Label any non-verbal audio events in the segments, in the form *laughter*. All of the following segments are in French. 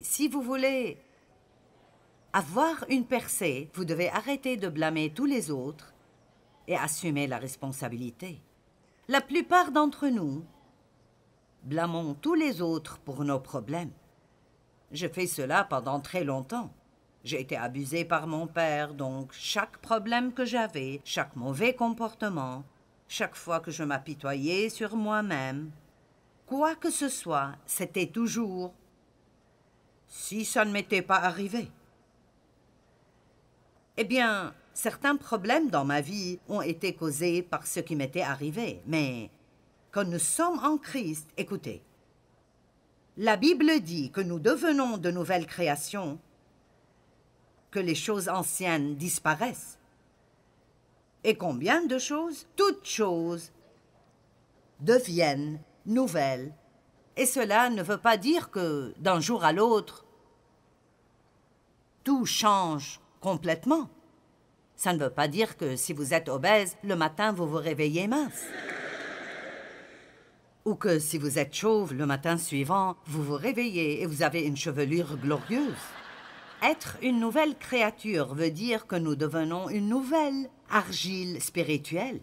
si vous voulez avoir une percée, vous devez arrêter de blâmer tous les autres et assumer la responsabilité. La plupart d'entre nous blâmons tous les autres pour nos problèmes. Je fais cela pendant très longtemps. J'ai été abusé par mon père, donc chaque problème que j'avais, chaque mauvais comportement, chaque fois que je m'apitoyais sur moi-même, quoi que ce soit, c'était toujours si ça ne m'était pas arrivé. Eh bien, certains problèmes dans ma vie ont été causés par ce qui m'était arrivé, mais quand nous sommes en Christ, écoutez, la Bible dit que nous devenons de nouvelles créations, que les choses anciennes disparaissent. Et combien de choses Toutes choses deviennent nouvelles. Et cela ne veut pas dire que, d'un jour à l'autre, tout change complètement. Ça ne veut pas dire que si vous êtes obèse, le matin vous vous réveillez mince. Ou que si vous êtes chauve, le matin suivant, vous vous réveillez et vous avez une chevelure glorieuse. Être une nouvelle créature veut dire que nous devenons une nouvelle argile spirituelle.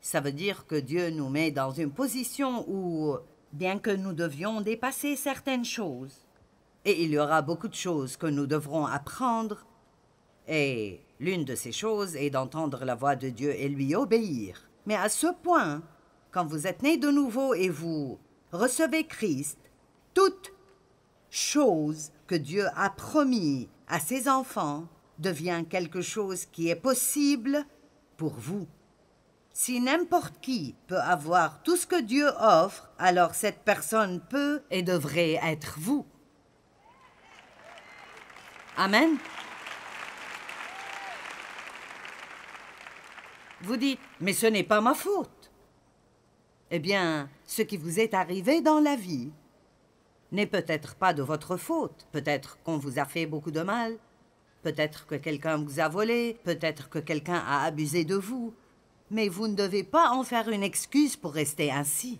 Ça veut dire que Dieu nous met dans une position où, bien que nous devions dépasser certaines choses, et il y aura beaucoup de choses que nous devrons apprendre, et l'une de ces choses est d'entendre la voix de Dieu et lui obéir. Mais à ce point, quand vous êtes né de nouveau et vous recevez Christ, toute chose que Dieu a promis à ses enfants devient quelque chose qui est possible pour vous. Si n'importe qui peut avoir tout ce que Dieu offre, alors cette personne peut et devrait être vous. Amen. Vous dites, mais ce n'est pas ma faute. Eh bien, ce qui vous est arrivé dans la vie n'est peut-être pas de votre faute. Peut-être qu'on vous a fait beaucoup de mal. Peut-être que quelqu'un vous a volé. Peut-être que quelqu'un a abusé de vous. Mais vous ne devez pas en faire une excuse pour rester ainsi.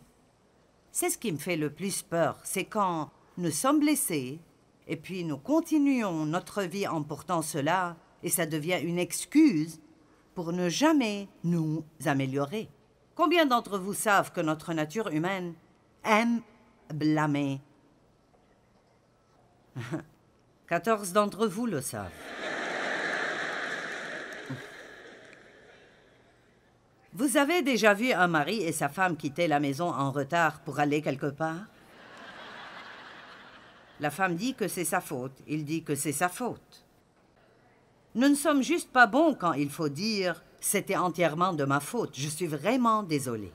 C'est ce qui me fait le plus peur, c'est quand nous sommes blessés, et puis nous continuons notre vie en portant cela, et ça devient une excuse pour ne jamais nous améliorer. Combien d'entre vous savent que notre nature humaine aime blâmer? *laughs* 14 d'entre vous le savent. Vous avez déjà vu un mari et sa femme quitter la maison en retard pour aller quelque part? La femme dit que c'est sa faute, il dit que c'est sa faute. Nous ne sommes juste pas bons quand il faut dire c'était entièrement de ma faute, je suis vraiment désolé.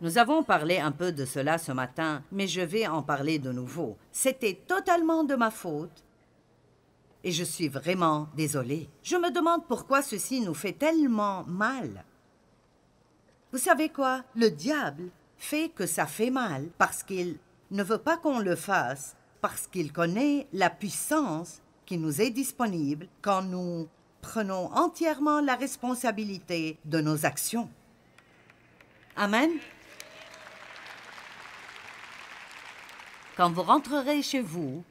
Nous avons parlé un peu de cela ce matin, mais je vais en parler de nouveau. C'était totalement de ma faute. Et je suis vraiment désolée. Je me demande pourquoi ceci nous fait tellement mal. Vous savez quoi? Le diable fait que ça fait mal parce qu'il ne veut pas qu'on le fasse, parce qu'il connaît la puissance qui nous est disponible quand nous prenons entièrement la responsabilité de nos actions. Amen. Quand vous rentrerez chez vous,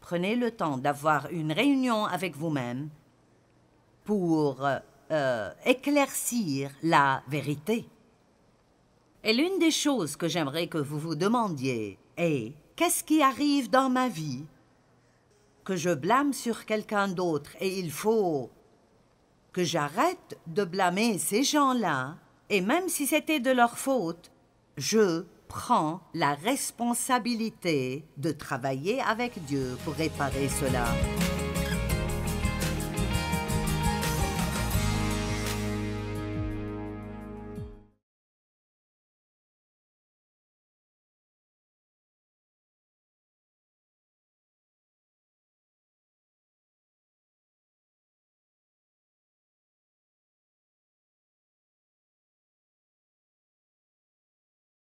prenez le temps d'avoir une réunion avec vous-même pour euh, éclaircir la vérité. Et l'une des choses que j'aimerais que vous vous demandiez est qu'est-ce qui arrive dans ma vie que je blâme sur quelqu'un d'autre et il faut que j'arrête de blâmer ces gens-là et même si c'était de leur faute, je prend la responsabilité de travailler avec Dieu pour réparer cela.